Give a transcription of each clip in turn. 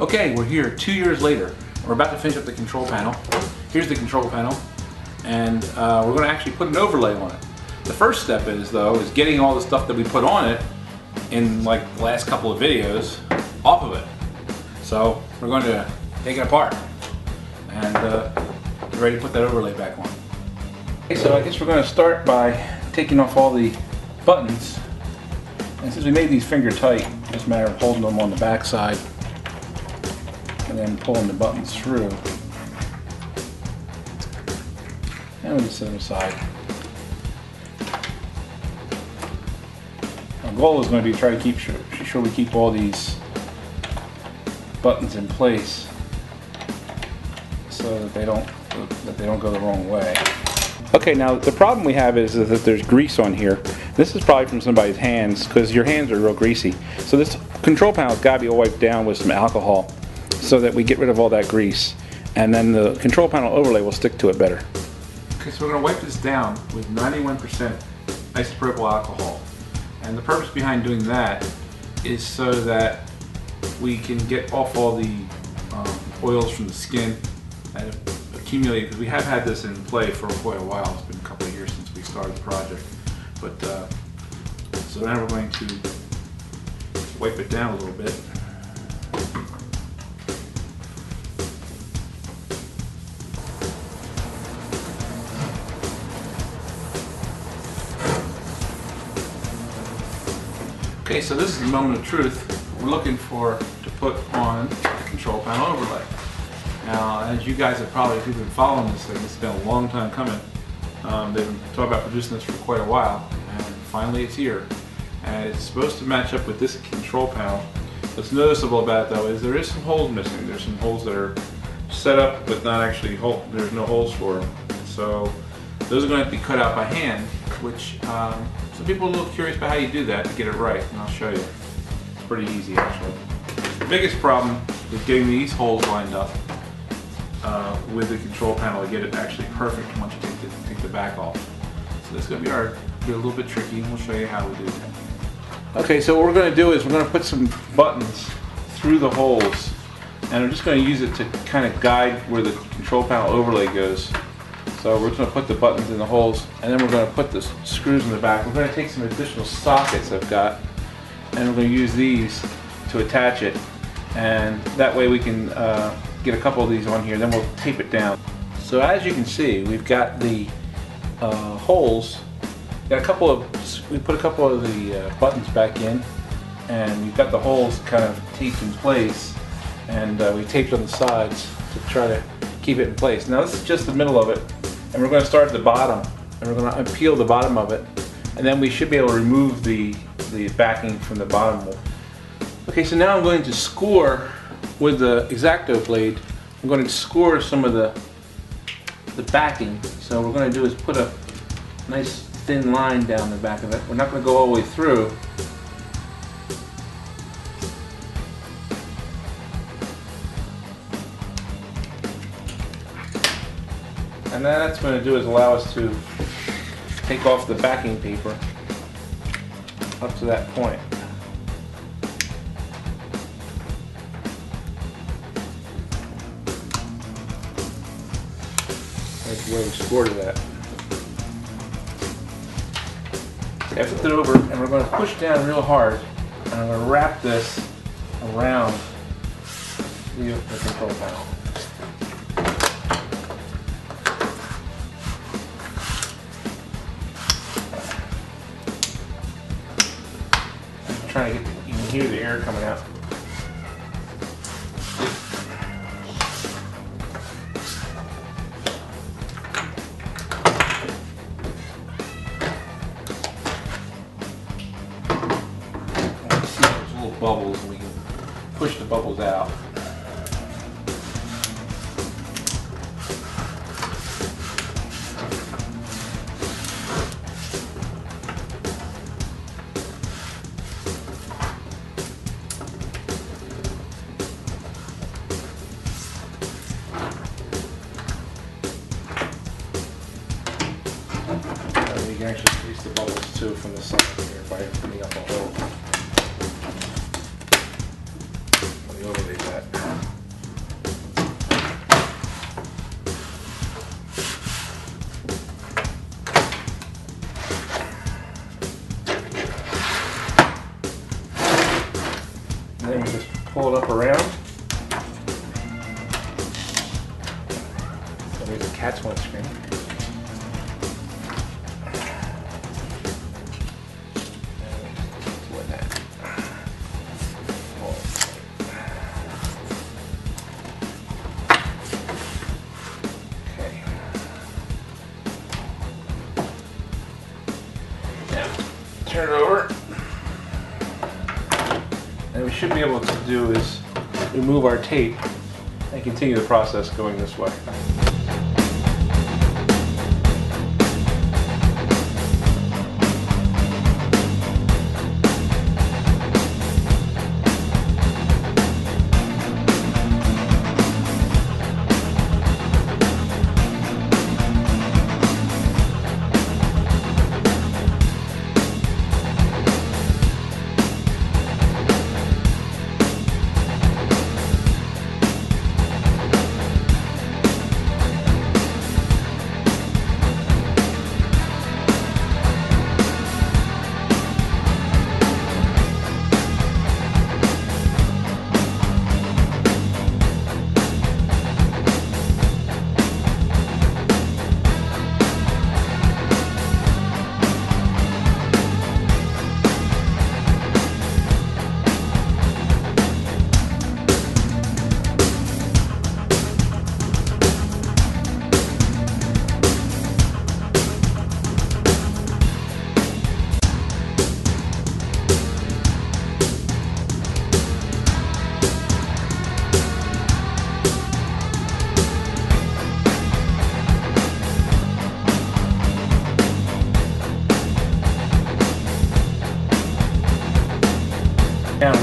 Okay, we're here two years later. We're about to finish up the control panel. Here's the control panel, and uh, we're going to actually put an overlay on it. The first step is, though, is getting all the stuff that we put on it in like the last couple of videos off of it. So we're going to take it apart and uh, get ready to put that overlay back on. Okay, so I guess we're going to start by taking off all the buttons. And since we made these finger tight, it's a matter of holding them on the back side and then pulling the buttons through. And we'll just set them aside. Our goal is going to be to try to keep sure, sure we keep all these buttons in place so that they don't that they don't go the wrong way. Okay, now the problem we have is, is that there's grease on here. This is probably from somebody's hands because your hands are real greasy. So this control panel's got to be wiped down with some alcohol so that we get rid of all that grease. And then the control panel overlay will stick to it better. Okay, so we're going to wipe this down with 91% isopropyl alcohol. And the purpose behind doing that is so that we can get off all the um, oils from the skin that have accumulated, because we have had this in play for quite a while. It's been a couple of years since we started the project. But uh, so now we're going to wipe it down a little bit. Okay, so this is the moment of truth. We're looking for to put on the control panel overlay. Now, as you guys have probably, if you've been following this thing, it's been a long time coming. Um, they've been talking about producing this for quite a while, and finally it's here. And it's supposed to match up with this control panel. What's noticeable about it though is there is some holes missing. There's some holes that are set up, but not actually, hole, there's no holes for them. So those are going to to be cut out by hand, which um, some people are a little curious about how you do that to get it right, and I'll show you. It's pretty easy actually. The biggest problem is getting these holes lined up uh, with the control panel to get it actually perfect once you take the, take the back off. So this is going to be our be a little bit tricky, and we'll show you how we do that. Okay, so what we're going to do is we're going to put some buttons through the holes, and I'm just going to use it to kind of guide where the control panel overlay goes. So we're just going to put the buttons in the holes and then we're going to put the screws in the back. We're going to take some additional sockets I've got and we're going to use these to attach it and that way we can uh, get a couple of these on here then we'll tape it down. So as you can see we've got the uh, holes, got a couple of, we put a couple of the uh, buttons back in and we've got the holes kind of taped in place and uh, we taped on the sides to try to keep it in place. Now this is just the middle of it and we're going to start at the bottom and we're going to peel the bottom of it and then we should be able to remove the the backing from the bottom okay so now I'm going to score with the X-Acto blade. I'm going to score some of the the backing. So what we're going to do is put a nice thin line down the back of it. We're not going to go all the way through And then that's going to do is allow us to take off the backing paper up to that point. That's where we scored it at. I flipped it over and we're going to push down real hard and I'm going to wrap this around the control panel. Hear the air coming out. Bubbles and we can push the bubbles out. to from the side here by putting up a hole. Let me overlay that. And then we just pull it up around. There's a cat's one screen. Turn it over. And we should be able to do is remove our tape and continue the process going this way.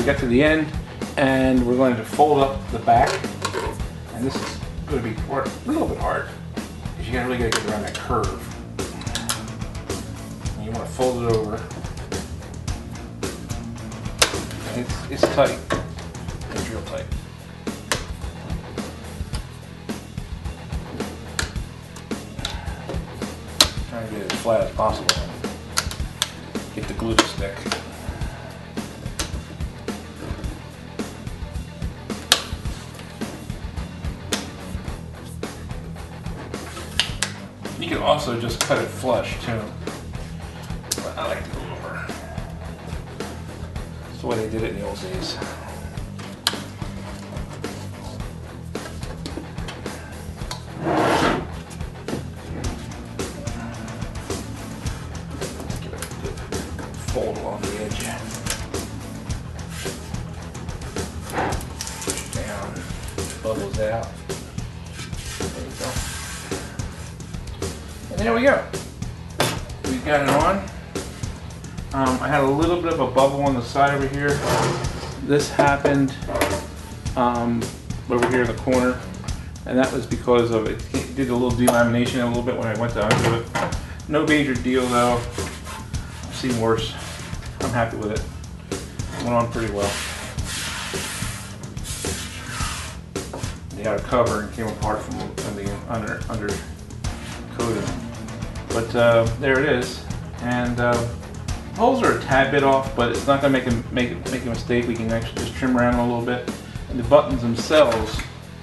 Got to the end and we're going to fold up the back. And this is going to be a little bit hard because you gotta really get around that curve. And you want to fold it over. It's, it's tight. It's real tight. Trying to get it as flat as possible. Get the glue to stick. You can also just cut it flush too. But I like to go over. That's the way they did it in the old days. Give it a good fold along the edge. Push down, bubbles out. There you go. And there we go. We've got it on. Um, I had a little bit of a bubble on the side over here. This happened um, over here in the corner, and that was because of it. it did a little delamination a little bit when I went to undo it. No major deal though. I've seen worse. I'm happy with it. Went on pretty well. The outer cover and came apart from the under under coating. But uh, there it is. And uh, holes are a tad bit off, but it's not gonna make a, make, make a mistake. We can actually just trim around a little bit. And the buttons themselves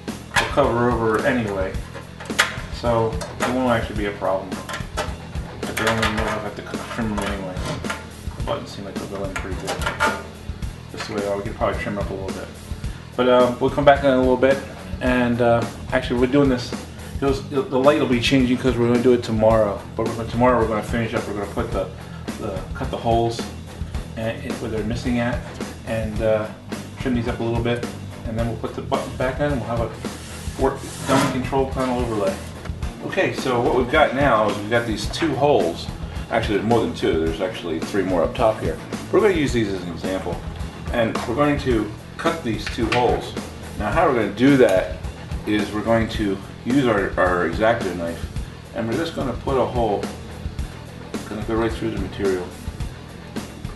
will cover over anyway. So it won't actually be a problem. But they're only I have to trim them anyway. The buttons seem like they'll go in pretty good. This way, uh, we could probably trim up a little bit. But uh, we'll come back in a little bit. And uh, actually, we're doing this Those, the light will be changing because we're going to do it tomorrow. But we're, tomorrow we're going to finish up. We're going to put the, the cut the holes and where they're missing at, and uh, trim these up a little bit, and then we'll put the buttons back in. and We'll have a work done control panel overlay. Okay, so what we've got now is we've got these two holes. Actually, there's more than two. There's actually three more up top here. We're going to use these as an example, and we're going to cut these two holes. Now, how we're going to do that is we're going to use our, our X-Acto knife, and we're just going to put a hole, going to go right through the material,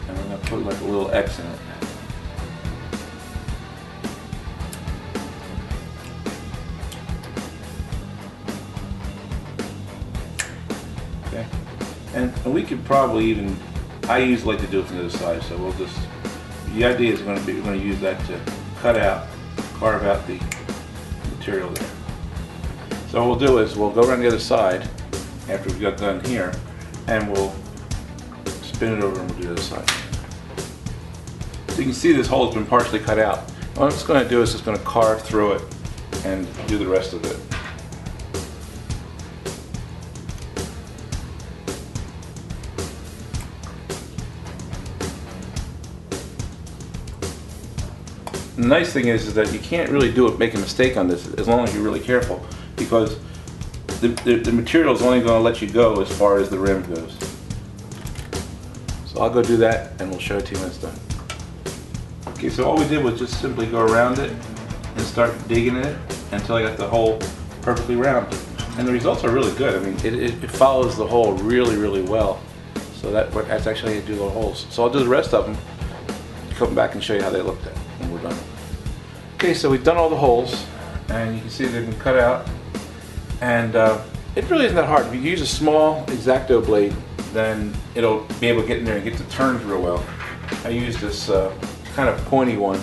and we're going to put like a little X in it. Okay, and, and we could probably even, I usually like to do it from the other side, so we'll just the idea is going to be we're going to use that to cut out, carve out the material there. So what we'll do is we'll go around the other side after we've got done here, and we'll spin it over and we'll do the other side. So you can see this hole has been partially cut out. What I'm just going to do is just going to carve through it and do the rest of it. The nice thing is, is that you can't really do it, make a mistake on this as long as you're really careful because the, the, the material is only going to let you go as far as the rim goes. So I'll go do that and we'll show it to you when it's done. Okay, so all we did was just simply go around it and start digging it until I got the hole perfectly round. And the results are really good. I mean, it, it, it follows the hole really, really well. So that, that's actually how you do the holes. So I'll do the rest of them, come back and show you how they looked at when we're done. Okay, so we've done all the holes and you can see they've been cut out. And uh, it really isn't that hard. If you use a small X-Acto blade, then it'll be able to get in there and get the turns real well. I use this uh, kind of pointy one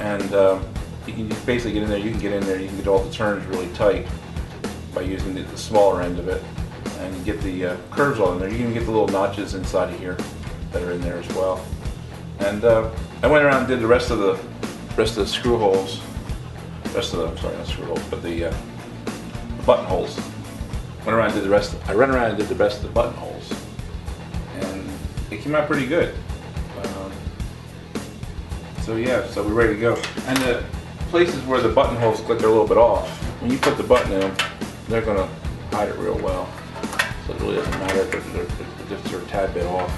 and uh, you can just basically get in there, you can get in there, you can get all the turns really tight by using the, the smaller end of it and get the uh, curves all in there. You can get the little notches inside of here that are in there as well. And uh, I went around and did the rest of the rest of the screw holes, rest of the, I'm sorry, not screw holes, but the uh, button. Went around and did the rest, I ran around and did the rest of the buttonholes. And it came out pretty good. Um, so yeah, so we're ready to go. And the places where the button holes look like they're a little bit off, when you put the button in they're gonna hide it real well. So it really doesn't matter if they're, they're, they're just a tad bit off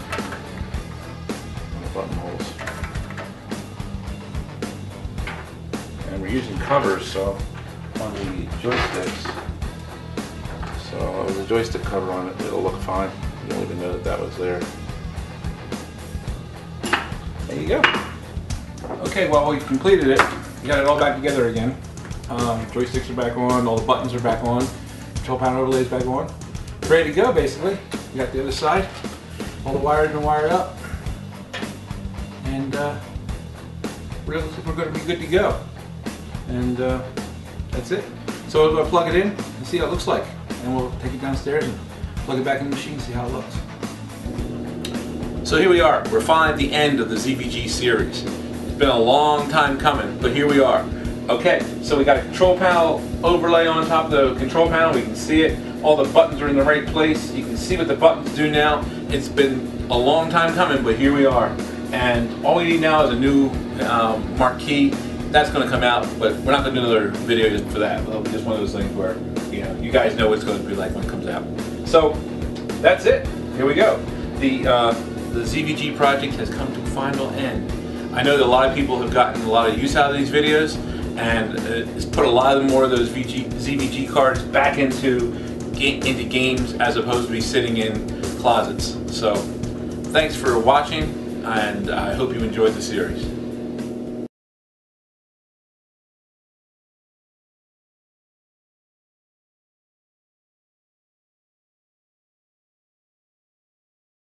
on the button holes. And we're using covers, so on the joysticks. So with the joystick cover on it, it'll look fine. You don't even know that that was there. There you go. Okay, well, we've completed it. We got it all back together again. Um, joysticks are back on, all the buttons are back on, control panel overlays back on. Ready to go, basically. We got the other side. All the wires been wired up. And uh, we're, we're going to be good to go. And uh, that's it. So going to plug it in and see how it looks like. And we'll take it downstairs and plug it back in the machine and see how it looks. So here we are. We're finally at the end of the ZVG series. It's been a long time coming, but here we are. Okay, so we got a control panel overlay on top of the control panel. We can see it. All the buttons are in the right place. You can see what the buttons do now. It's been a long time coming, but here we are. And all we need now is a new um, marquee. That's going to come out, but we're not going to do another video just for that. Just one of those things where, you know, you guys know what it's going to be like when it comes out. So, that's it. Here we go. The, uh, the ZVG project has come to a final end. I know that a lot of people have gotten a lot of use out of these videos and uh, it's put a lot of more of those VG, ZVG cards back into into games as opposed to be sitting in closets. So thanks for watching and I hope you enjoyed the series.